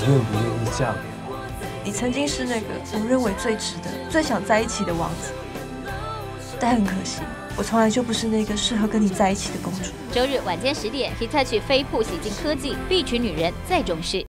你愿不愿意嫁给我？你曾经是那个我认为最值得、最想在一起的王子，但很可惜，我从来就不是那个适合跟你在一起的公主。周日晚间十点，Hitachi 飞瀑洗净科技，必娶女人再重视。